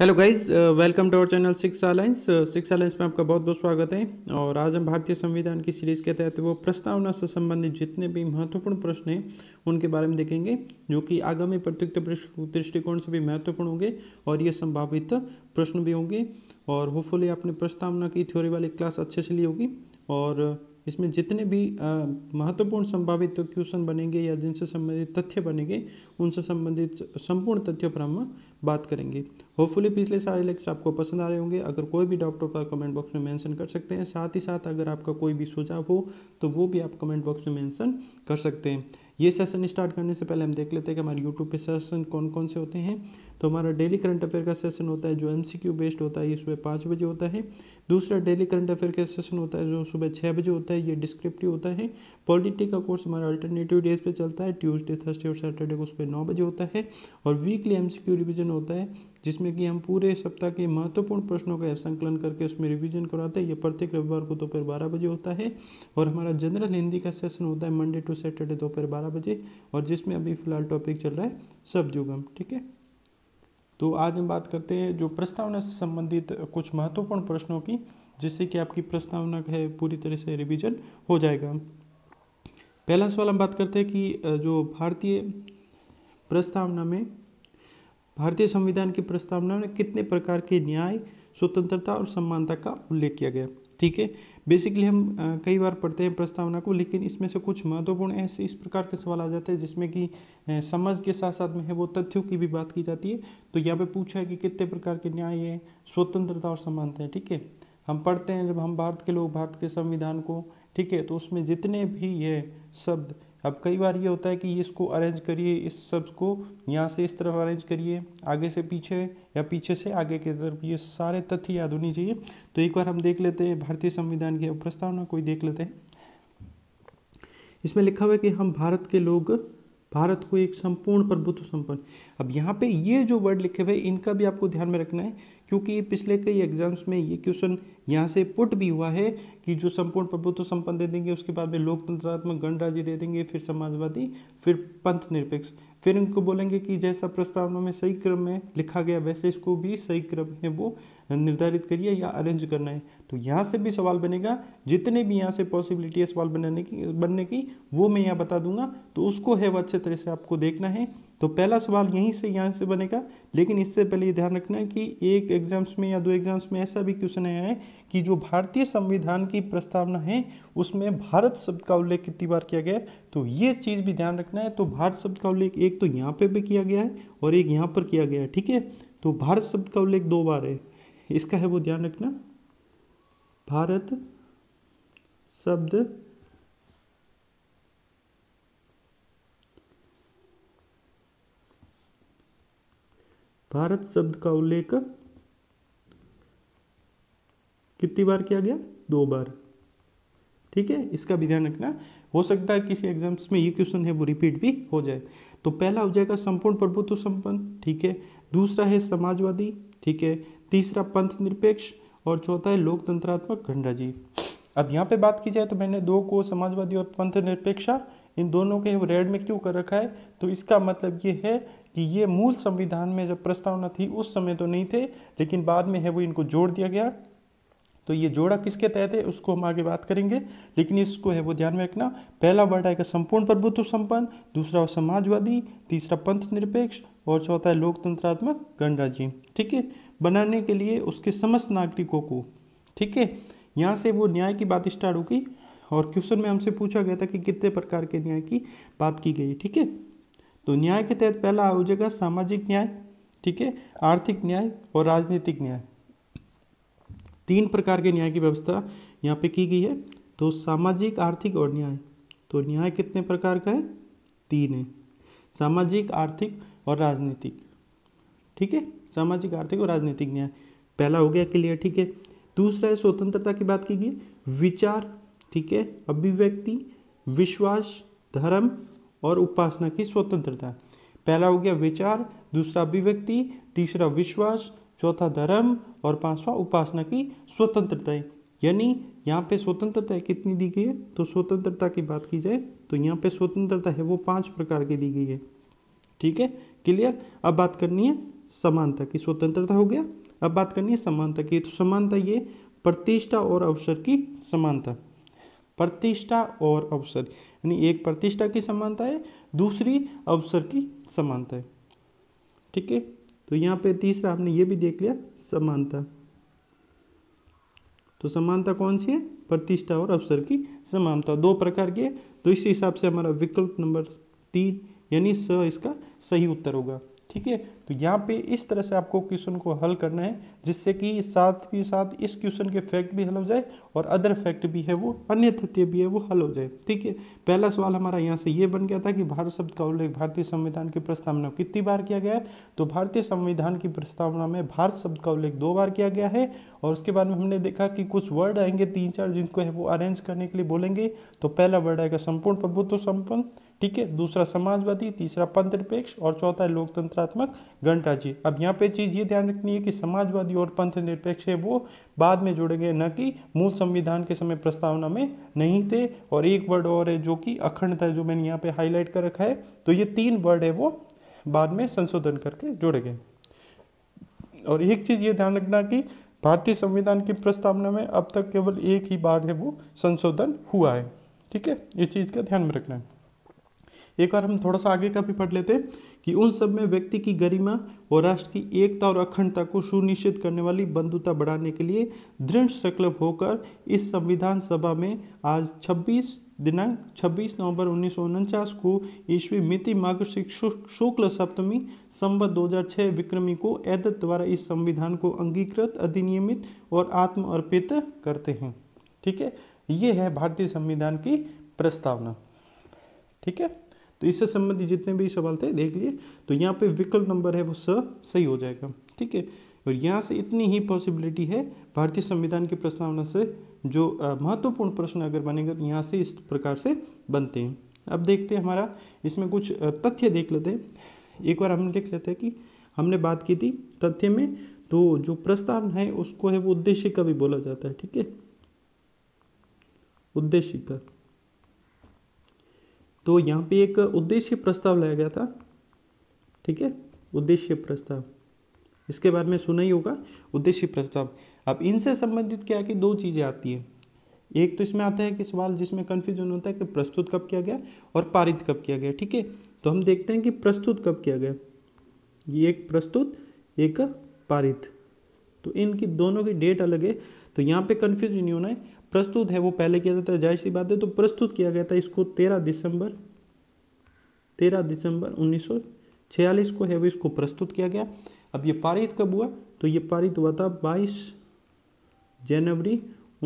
Hello guys welcome to our channel six alliance six alliance में आपका बहुत बहुत स्वागत है। और आज हम भारतीय संविधान की सीरीज़ के तहत वो प्रस्तावना से संबंधित जितने भी महत्वपूर्ण प्रश्न हैं, उनके बारे में देखेंगे, जो कि आगामी प्रत्युत्तर दृष्टिकोण से भी महत्वपूर्ण होंगे और ये संभावित प्रश्न भी होंगे। और होपफुली आपने प्रस्तावना की थ्योरी वाली क्लास अच्छे से ली होगी। और इसमें जितने भी महत्वपूर्ण संभावित क्वेश्चन बनेंगे या जिनसे संबंधित तथ्य बनेंगे, उनसे संबंधित संपूर्ण तथ्यों पर हम बात करेंगे। होपफुली पिछले सारे लेक्चर आपको पसंद आ रहे होंगे। अगर कोई भी डाउट का कमेंट बॉक्स में मेंशन कर सकते हैं। साथ ही साथ अगर आपका कोई भी सुझाव हो तो वो भी आप कमेंट बॉक्स में मेंशन कर सकते हैं। ये सेशन स्टार्ट करने से पहले हम देख लेते हैं कि हमारे यूट्यूब पे सेशन कौन कौन से होते हैं। तो हमारा डेली करंट अफेयर का सेशन होता है जो एमसीक्यू बेस्ड होता है, ये सुबह पाँच बजे होता है। दूसरा डेली करंट अफेयर का सेशन होता है जो सुबह छः बजे होता है, ये डिस्क्रिप्टिव होता है। पॉलिटी का कोर्स हमारा अल्टरनेटिव डेज़ पे चलता है। ट्यूसडे थर्सडे और सैटरडे को सुबह नौ बजे होता है। और वीकली एम रिविजन होता है, जिसमें कि हम पूरे सप्ताह के महत्वपूर्ण प्रश्नों का संकलन करके उसमें रिवीजन करवाते हैं। ये प्रत्येक रविवार को दोपहर बारह बजे होता है और हमारा जनरल हिंदी का सेशन होता है मंडे टू सैटरडे दोपहर बारह बजे और जिसमें अभी फ़िलहाल टॉपिक चल रहा है सब जुगम ठीक है? तो आज हम बात करते हैं जो प्रस्तावना से संबंधित कुछ महत्वपूर्ण प्रश्नों की, जिससे कि आपकी प्रस्तावना है पूरी तरह से रिविजन हो जाएगा। पहला सवाल हम बात करते हैं कि जो भारतीय प्रस्तावना में भारतीय संविधान की प्रस्तावना में कितने प्रकार के न्याय स्वतंत्रता और समानता का उल्लेख किया गया? ठीक है बेसिकली हम आ, कई बार पढ़ते हैं प्रस्तावना को लेकिन इसमें से कुछ महत्वपूर्ण ऐसे इस प्रकार के सवाल आ जाते हैं जिसमें कि समझ के साथ साथ में है वो तथ्यों की भी बात की जाती है। तो यहाँ पे पूछा है कि कितने प्रकार के न्याय है स्वतंत्रता और समानता है ठीक है? हम पढ़ते हैं जब हम भारत के लोग भारत के संविधान को ठीक है तो उसमें जितने भी ये शब्द अब कई बार ये होता है कि इसको अरेंज करिए, इस सबको यहाँ से इस तरफ़ अरेंज करिए, आगे से पीछे या पीछे से आगे की तरफ़। ये सारे तथ्य याद होनी चाहिए। तो एक बार हम देख लेते हैं, भारतीय संविधान की प्रस्तावना कोई देख लेते हैं। इसमें लिखा हुआ है कि हम भारत के लोग, भारत को एक संपूर्ण प्रभुत्व संपन्न। अब यहाँ पे ये जो वर्ड लिखे हुए इनका भी आपको ध्यान में रखना है। क्योंकि पिछले कई एग्ज़ाम्स में ये क्वेश्चन यहाँ से पुट भी हुआ है कि जो संपूर्ण प्रभुत्व संपन्न दे देंगे, उसके बाद में लोकतंत्रात्मक गणराज्य दे देंगे, फिर समाजवादी, फिर पंथ निरपेक्ष। फिर इनको बोलेंगे कि जैसा प्रस्तावना में सही क्रम में लिखा गया, वैसे इसको भी सही क्रम में वो निर्धारित करिए या अरेंज करना है। तो यहाँ से भी सवाल बनेगा, जितने भी यहाँ से पॉसिबिलिटी है सवाल बनाने की, बनने की, वो मैं यहाँ बता दूँगा। तो उसको है वो अच्छे तरह से आपको देखना है। तो पहला सवाल यहीं से यहाँ से बनेगा, लेकिन इससे पहले ये ध्यान रखना है कि एक एग्ज़ाम्स में या दो एग्ज़ाम्स में ऐसा भी क्वेश्चन आया है कि जो भारतीय संविधान की प्रस्तावना है, उसमें भारत शब्द का उल्लेख कितनी बार किया गया है? तो ये चीज़ भी ध्यान रखना है। तो भारत शब्द का उल्लेख एक तो यहाँ पे भी किया गया है और एक यहाँ पर किया गया है, ठीक है? तो भारत शब्द का उल्लेख दो बार है। इसका है वो ध्यान रखना। भारत शब्द भारत शब्द का उल्लेख कितनी बार किया गया? दो बार। ठीक है? इसका भी ध्यान रखना। हो सकता है किसी एग्ज़ाम्स में ये क्वेश्चन है, वो रिपीट भी हो जाए। तो पहला हो जाएगा संपूर्ण प्रभुत्व संपन्न, ठीक है? दूसरा है समाजवादी, ठीक है? तीसरा पंथ निरपेक्ष और चौथा है लोकतंत्रात्मक गणराज्य। अब यहाँ पे बात की जाए तो मैंने दो को समाजवादी और पंथ निरपेक्षा, इन दोनों के रेड में क्यों कर रखा है? तो इसका मतलब ये है कि ये मूल संविधान में जब प्रस्तावना थी, उस समय तो नहीं थे, लेकिन बाद में है वो इनको जोड़ दिया गया। तो ये जोड़ा किसके तहत है, उसको हम आगे बात करेंगे, लेकिन इसको है वो ध्यान में रखना। पहला वर्ड आएगा संपूर्ण प्रभुत्व संपन्न, दूसरा समाजवादी, तीसरा पंथ निरपेक्ष, और चौथा है लोकतंत्रात्मक गणराज्य। ठीक है? बनाने के लिए उसके समस्त नागरिकों को। ठीक है? यहाँ से वो न्याय की बात स्टार्ट होगी और क्वेश्चन में हमसे पूछा गया था कि कितने प्रकार के न्याय की बात की गई। ठीक है? तो न्याय के तहत पहला हो जाएगा सामाजिक न्याय, ठीक है? आर्थिक न्याय और राजनीतिक न्याय। तीन प्रकार के न्याय की व्यवस्था यहाँ पे की गई है। तो सामाजिक, आर्थिक और न्याय। तो न्याय कितने प्रकार का है? तीन है। सामाजिक, आर्थिक और राजनीतिक, ठीक है? सामाजिक, आर्थिक और राजनीतिक न्याय। पहला हो गया क्लियर, ठीक है? दूसरा है स्वतंत्रता की बात की गई। विचार, ठीक है? अभिव्यक्ति, विश्वास, धर्म और उपासना की स्वतंत्रता। पहला हो गया विचार, दूसरा अभिव्यक्ति, तीसरा विश्वास, चौथा धर्म और पांचवा उपासना की स्वतंत्रता। यानी यहाँ पे स्वतंत्रता कितनी दी गई है? तो स्वतंत्रता की बात की जाए तो यहाँ पे स्वतंत्रता है वो पाँच प्रकार की दी गई है। ठीक है? क्लियर अब बात करनी है समानता की। स्वतंत्रता हो गया। अब बात करनी है समानता की। तो समानता ये, प्रतिष्ठा और अवसर की समानता। प्रतिष्ठा और अवसर। यानी एक प्रतिष्ठा की समानता है, दूसरी अवसर की समानता है। ठीक है? तो यहाँ पे तीसरा आपने ये भी देख लिया, समानता। तो समानता कौन सी है? प्रतिष्ठा और अवसर की समानता। दो प्रकार की है तो इस हिसाब से हमारा विकल्प नंबर तीन, यानी स इसका सही उत्तर होगा। ठीक है? तो यहाँ पे इस तरह से आपको क्वेश्चन को हल करना है, जिससे कि साथ ही साथ इस क्वेश्चन के फैक्ट भी हल हो जाए और अदर फैक्ट भी है वो, अन्य तथ्य भी है वो हल हो जाए। ठीक है? पहला सवाल हमारा यहाँ से ये बन गया था कि भारत शब्द का उल्लेख भारतीय संविधान की प्रस्तावना कितनी बार किया गया है? तो भारतीय संविधान की प्रस्तावना में भारत शब्द का उल्लेख दो बार किया गया है और उसके बाद में हमने देखा कि कुछ वर्ड आएँगे, तीन चार जिनको है वो अरेंज करने के लिए बोलेंगे। तो पहला वर्ड आएगा संपूर्ण प्रभुत्व संपन्न ठीक है? दूसरा समाजवादी, तीसरा पंथ निरपेक्ष और चौथा है लोकतंत्रात्मक गणराज्य। अब यहाँ पे चीज़ ये ध्यान रखनी है कि समाजवादी और पंथ निरपेक्ष है वो बाद में जोड़े गए न कि मूल संविधान के समय प्रस्तावना में नहीं थे। और एक वर्ड और है जो कि अखंडता जो मैंने यहाँ पे हाईलाइट कर रखा है। तो ये तीन वर्ड है वो बाद में संशोधन करके जोड़े गए और एक चीज़ ये ध्यान रखना कि भारतीय संविधान की प्रस्तावना में अब तक केवल एक ही बार है वो संशोधन हुआ है। ठीक है? ये चीज़ का ध्यान में रखना है। एक बार हम थोड़ा सा आगे का भी पढ़ लेते कि उन सब में व्यक्ति की गरिमा और राष्ट्र की एकता और अखंडता को सुनिश्चित करने वाली बंधुता बढ़ाने के लिए दृढ़ संकल्प होकर इस संविधान सभा में आज 26 दिनांक 26 नवंबर उन्नीस को ईस्वी मिति माघ शुक्ल सप्तमी संवत 2006 विक्रमी को एदत द्वारा इस संविधान को अंगीकृत, अधिनियमित और आत्म अर्पित करते हैं। ठीक है? ये है भारतीय संविधान की प्रस्तावना। ठीक है? तो इससे संबंधित जितने भी सवाल थे, देख लिए। तो यहाँ पे विकल्प नंबर है वो स, सही हो जाएगा। ठीक है? और यहाँ से इतनी ही पॉसिबिलिटी है भारतीय संविधान की प्रस्तावना से जो महत्वपूर्ण प्रश्न अगर बनेगा तो यहाँ से इस प्रकार से बनते हैं। अब देखते हैं हमारा, इसमें कुछ तथ्य देख लेते हैं। एक बार हम देख लेते हैं कि हमने बात की थी तथ्य में तो जो प्रस्तावना है, उसको है वो उद्देश्य का भी बोला जाता है। ठीक है? उद्देश्य का। तो यहाँ पे एक उद्देश्य प्रस्ताव लाया गया था। ठीक है? उद्देश्य प्रस्ताव। इसके बारे में सुना ही होगा। उद्देश्य प्रस्ताव। अब इनसे संबंधित क्या है कि दो चीज़ें आती हैं। एक तो इसमें आता है कि सवाल जिसमें कन्फ्यूज़न होता है कि प्रस्तुत कब किया गया और पारित कब किया गया। ठीक है? तो हम देखते हैं कि प्रस्तुत कब किया गया। ये एक प्रस्तुत, एक पारित। तो इनकी दोनों की डेट अलग है। तो यहाँ पे कन्फ्यूज़ नहीं होना है। प्रस्तुत है, वो पहले किया जाता है, ज़ाहिर सी बात है तो प्रस्तुत किया गया था इसको तेरह दिसंबर तेरह दिसंबर उन्नीस सौ छियालीस को है, वो इसको प्रस्तुत किया गया। अब ये पारित कब हुआ? तो ये पारित हुआ था बाईस जनवरी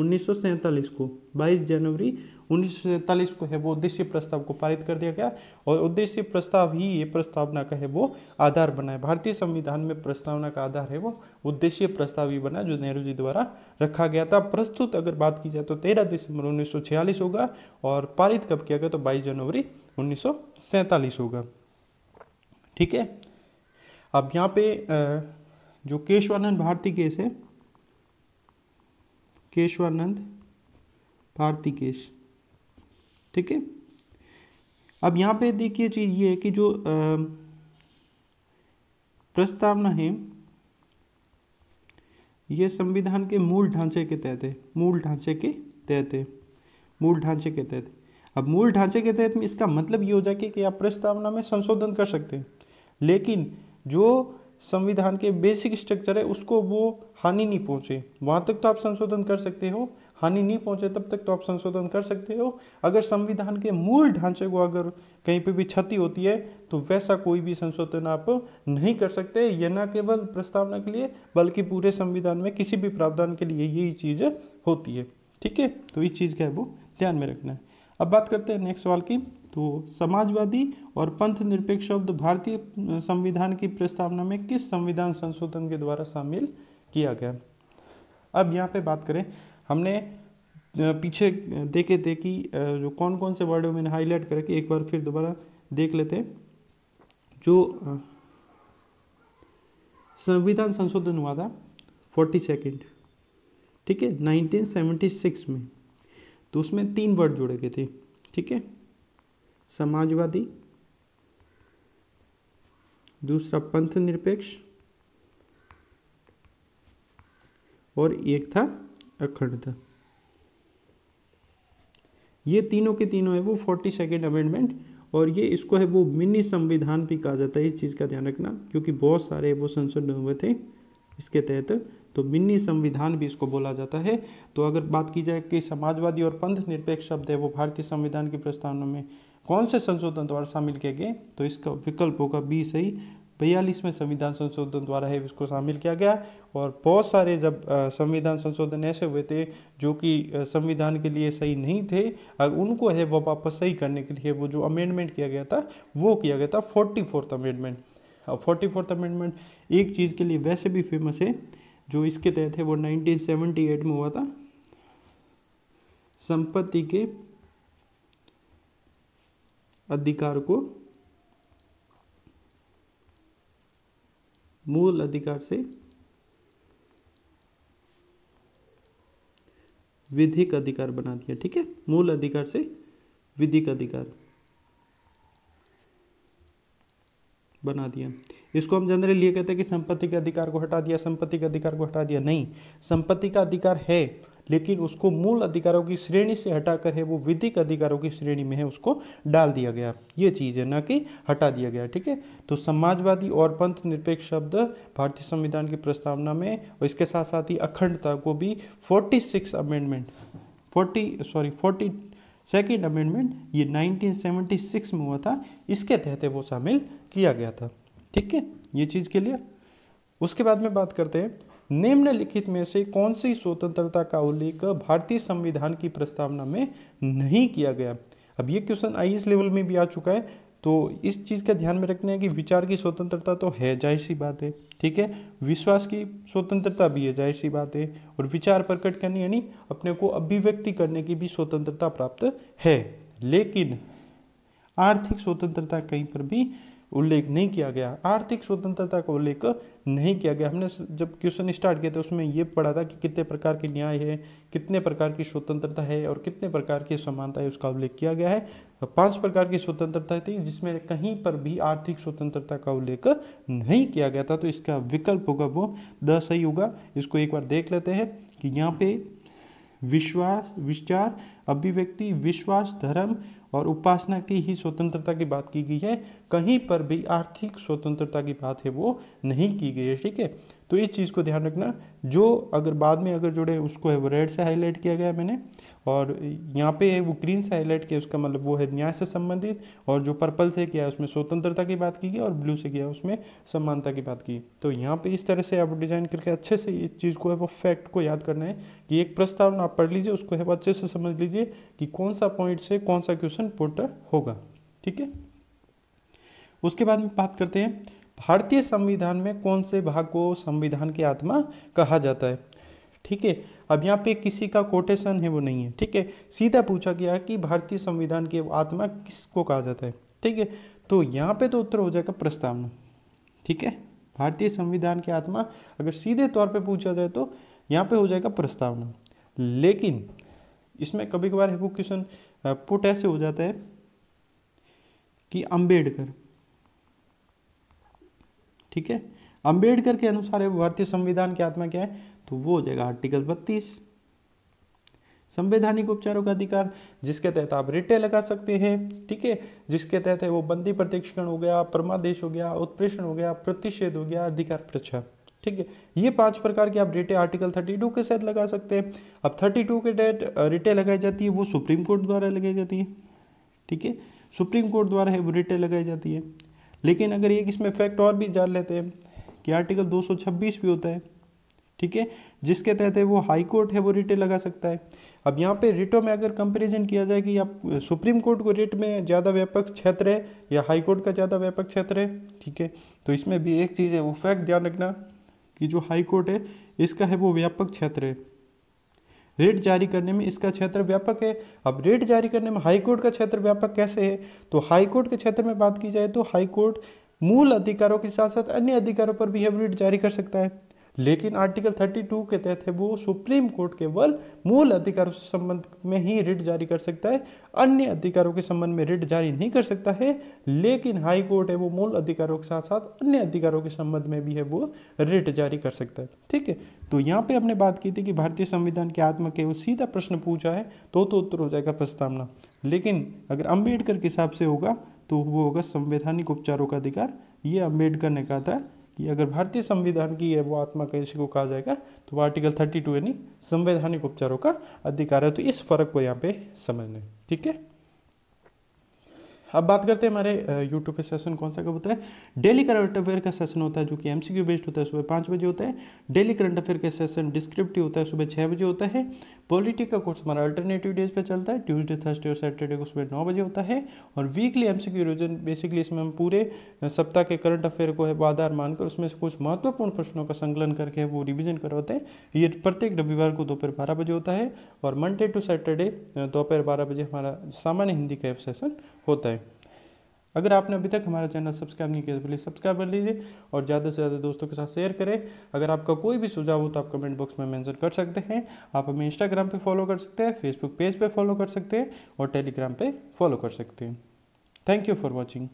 उन्नीस को 22 जनवरी उन्नीस को है वो उद्देश्य प्रस्ताव को पारित कर दिया गया और उद्देश्य प्रस्ताव ही ये प्रस्तावना का है वो आधार बना है। भारतीय संविधान में प्रस्तावना का आधार है वो उद्देश्य प्रस्ताव ही बना जो नेहरू जी द्वारा रखा गया था। प्रस्तुत अगर बात की जाए तो तेरह दिसंबर उन्नीस सौ छियालीस होगा और पारित कब किया गया तो बाईस जनवरी उन्नीस होगा। ठीक है? अब यहाँ पे जो केशवानंद भारती केस है केशवानंद, भारती केश। ठीक है? अब यहाँ पे देखिए चीज़ ये है कि जो प्रस्तावना है, ये संविधान के मूल ढांचे के तहत है, मूल ढांचे के तहत है, मूल ढांचे के तहत। अब मूल ढांचे के तहत में इसका मतलब ये हो जाए कि आप प्रस्तावना में संशोधन कर सकते हैं। लेकिन जो संविधान के बेसिक स्ट्रक्चर है, उसको वो हानि नहीं पहुँचे। वहाँ तक तो आप संशोधन कर सकते हो। हानि नहीं पहुँचे, तब तक तो आप संशोधन कर सकते हो। अगर संविधान के मूल ढांचे को अगर कहीं पे भी क्षति होती है तो वैसा कोई भी संशोधन आप नहीं कर सकते। यह न केवल प्रस्तावना के लिए, बल्कि पूरे संविधान में किसी भी प्रावधान के लिए यही चीज़ होती है। ठीक है? तो इस चीज़ का है वो ध्यान में रखना है। अब बात करते हैं नेक्स्ट सवाल की। तो समाजवादी और पंथ निरपेक्ष शब्द भारतीय संविधान की प्रस्तावना में किस संविधान संशोधन के द्वारा शामिल किया गया। अब यहाँ पे बात करें, हमने पीछे देखे थे कि जो कौन कौन से वर्ड मैंने हाईलाइट करके एक बार फिर दोबारा देख लेते जो संविधान संशोधन हुआ था, फोर्टी सेकेंड, ठीक है 1976 में। तो उसमें तीन वर्ड जोड़े गए थे, ठीक है, समाजवादी, दूसरा पंथ निरपेक्ष और एक था अखंडता ये तीनों के तीनों है, वो फोर्टी सेकेंड अमेंडमेंट और ये इसको है, वो मिनी संविधान भी कहा जाता है, इस चीज़ का ध्यान रखना, क्योंकि बहुत सारे वो संशोधन हुए थे इसके तहत तो मिनी संविधान भी इसको बोला जाता है। तो अगर बात की जाए कि समाजवादी और पंथ निरपेक्ष शब्द है, वो भारतीय संविधान की प्रस्तावना में कौन से संशोधन द्वारा शामिल किए गए तो इसका विकल्प होगा बी सही बयालीसवें संविधान संशोधन द्वारा है, इसको शामिल किया गया। और बहुत सारे जब संविधान संशोधन ऐसे हुए थे, जो कि संविधान के लिए सही नहीं थे उनको है वो वापस सही करने के लिए वो जो अमेंडमेंट किया गया था, वो किया गया था forty fourth amendment forty fourth amendment एक चीज़ के लिए वैसे भी फ़ेमस है, जो इसके तहत है, वो 1978 में हुआ था। संपत्ति के अधिकार को मूल अधिकार से विधिक अधिकार बना दिया, ठीक है? मूल अधिकार से विधिक अधिकार बना दिया। इसको हम जनरली ये कहते हैं कि संपत्ति के अधिकार को हटा दिया, संपत्ति के अधिकार को हटा दिया। नहीं, संपत्ति का अधिकार है लेकिन उसको मूल अधिकारों की श्रेणी से हटाकर है, वो विधिक अधिकारों की श्रेणी में है, उसको डाल दिया गया। ये चीज़ है, ना कि हटा दिया गया, ठीक है? तो समाजवादी और पंथ निरपेक्ष शब्द भारतीय संविधान की प्रस्तावना में और इसके साथ साथ ही अखंडता को भी forty six amendment forty sorry forty second amendment ये 1976 में हुआ था, इसके तहत वो शामिल किया गया था, ठीक है? ये चीज़ के लिए। उसके बाद में बात करते हैं। निम्नलिखित में से कौन सी स्वतंत्रता का उल्लेख भारतीय संविधान की प्रस्तावना में नहीं किया गया? अब ये क्वेश्चन आई लेवल में भी आ चुका है तो इस चीज़ का ध्यान में रखना है कि विचार की स्वतंत्रता तो है, ज़ाहिर सी बात है, ठीक है? विश्वास की स्वतंत्रता भी है, ज़ाहिर सी बात है, और विचार प्रकट करने यानी अपने को अभिव्यक्ति करने की भी स्वतंत्रता प्राप्त है। लेकिन आर्थिक स्वतंत्रता कहीं पर भी उल्लेख नहीं किया गया। आर्थिक स्वतंत्रता का उल्लेख नहीं किया गया। हमने जब क्वेश्चन स्टार्ट किया था, उसमें ये पढ़ा था कि कितने प्रकार के न्याय है, कितने प्रकार की स्वतंत्रता है और कितने प्रकार की समानता है, उसका उल्लेख किया गया है। पाँच प्रकार की स्वतंत्रता थी, जिसमें कहीं पर भी आर्थिक स्वतंत्रता का उल्लेख नहीं किया गया था। तो इसका विकल्प होगा वो द सही होगा। इसको एक बार देख लेते हैं कि यहाँ पे विश्वास, विचार, अभिव्यक्ति, विश्वास, धर्म और उपासना की ही स्वतंत्रता की बात की गई है। कहीं पर भी आर्थिक स्वतंत्रता की बात है, वो नहीं की गई है, ठीक है? तो इस चीज़ को ध्यान रखना। जो अगर बाद में अगर जुड़े उसको है वो रेड से हाईलाइट किया गया मैंने, और यहाँ पे है वो ग्रीन से हाईलाइट किया, उसका मतलब वो है न्याय से संबंधित, और जो पर्पल से किया, उसमें स्वतंत्रता की बात की गई, और ब्लू से किया, उसमें समानता की बात की। तो यहाँ पे इस तरह से आप डिज़ाइन करके अच्छे से इस चीज़ को है, वो फैक्ट को याद करना है कि एक प्रस्तावना आप पढ़ लीजिए, उसको है वो अच्छे से समझ लीजिए कि कौन सा पॉइंट से कौन सा क्वेश्चन पुट होगा। ठीक है? उसके बाद में बात करते हैं भारतीय संविधान में कौन से भाग को संविधान की आत्मा कहा जाता है? ठीक है, अब यहाँ पे किसी का कोटेशन है, वो नहीं है, ठीक है? सीधा पूछा गया है कि भारतीय संविधान की आत्मा किसको कहा जाता है? ठीक है तो यहाँ पे तो उत्तर हो जाएगा प्रस्तावना, ठीक है? भारतीय संविधान की आत्मा, अगर सीधे तौर पे पूछा जाए तो यहाँ पे हो जाएगा प्रस्तावना। लेकिन इसमें कभी कभार क्वेश्चन पुट ऐसे हो जाता है कि अंबेडकर ठीक है? अंबेडकर के अनुसार भारतीय संविधान की आत्मा क्या है? तो वो हो जाएगा आर्टिकल बत्तीस। संवैधानिक उपचारों का अधिकार, जिसके तहत आप रिटे लगा सकते हैं, ठीक है? जिसके तहत है वो बंदी प्रतिष्ठण हो गया, परमादेश हो गया, उत्प्रेषण हो गया, प्रतिषेध हो गया, अधिकार प्रच्छा ठीक है? ये पाँच प्रकार के आप रिटे आर्टिकल 32 के साथ लगा सकते हैं। अब 32 के डेट रिटे लगाई जाती है, वो सुप्रीम कोर्ट द्वारा लगाई जाती है, ठीक है? सुप्रीम कोर्ट द्वारा है, वो रिटे लगाई जाती है। लेकिन अगर एक इसमें फैक्ट और भी जान लेते हैं कि आर्टिकल 226 भी होता है, ठीक है? जिसके तहत है वो हाई कोर्ट है, वो रिटे लगा सकता है। अब यहाँ पे रिटों में अगर कंपैरिजन किया जाए कि आप सुप्रीम कोर्ट को रिट में ज़्यादा व्यापक क्षेत्र है या हाई कोर्ट का ज़्यादा व्यापक क्षेत्र है, ठीक है? तो इसमें भी एक चीज़ है, वो फैक्ट ध्यान रखना कि जो हाई कोर्ट है, इसका है वो व्यापक क्षेत्र है। रेट जारी करने में इसका क्षेत्र व्यापक है। अब रेट जारी करने में हाईकोर्ट का क्षेत्र व्यापक कैसे है? तो हाईकोर्ट के क्षेत्र में बात की जाए तो हाईकोर्ट मूल अधिकारों के साथ साथ अन्य अधिकारों पर भी रेट जारी कर सकता है। लेकिन आर्टिकल 32 के तहत है, वो सुप्रीम कोर्ट केवल मूल अधिकारों से संबंध में ही रिट जारी कर सकता है, अन्य अधिकारों के संबंध में रिट जारी नहीं कर सकता है, लेकिन हाई कोर्ट है, वो मूल अधिकारों के साथ साथ अन्य अधिकारों के संबंध में भी है, वो रिट जारी कर सकता है। ठीक है तो यहाँ पे हमने बात की थी कि भारतीय संविधान के आत्मा केवल सीधा प्रश्न पूछा है तो तो उत्तर हो जाएगा प्रस्तावना। लेकिन अगर अंबेडकर के हिसाब से होगा तो वो होगा संवैधानिक उपचारों का अधिकार, ये अंबेडकर ने कहा था कि अगर भारतीय संविधान की है, वो आत्मा कैसे को कहा जाएगा तो वो आर्टिकल थर्टी टू यानी संवैधानिक उपचारों का अधिकार है। तो इस फ़र्क को यहाँ पे समझना है, ठीक है? अब बात करते हैं हमारे यूट्यूब पे सेशन कौन सा कब होता है? डेली करंट अफेयर का सेशन होता है, जो कि एमसीक्यू बेस्ड होता है, सुबह पाँच बजे होता है। डेली करंट अफेयर का सेशन डिस्क्रिप्टिव होता है, सुबह छः बजे होता है। पॉलिटिक का कोर्स हमारा अल्टरनेटिव डेज़ पे चलता है ट्यूसडे थर्सडे और सैटरडे को सुबह नौ बजे होता है। और वीकली एम सी बेसिकली इसमें हम पूरे सप्ताह के करंट अफेयर को है आधार मानकर उसमें से कुछ महत्वपूर्ण प्रश्नों का संकलन करके वो रिविजन करवाते हैं। ये प्रत्येक रविवार को दोपहर बारह बजे होता है और मंडे टू सैटरडे दोपहर बारह बजे हमारा सामान्य हिंदी का सेशन होता है। अगर आपने अभी तक हमारा चैनल सब्सक्राइब नहीं किया तो प्लीज़ सब्सक्राइब कर लीजिए और ज़्यादा से ज़्यादा दोस्तों के साथ शेयर करें। अगर आपका कोई भी सुझाव हो तो आप कमेंट बॉक्स में मेंशन कर सकते हैं। आप हमें इंस्टाग्राम पे फॉलो कर सकते हैं फेसबुक पेज पे फॉलो कर सकते हैं और टेलीग्राम पे फॉलो कर सकते हैं। Thank you for watching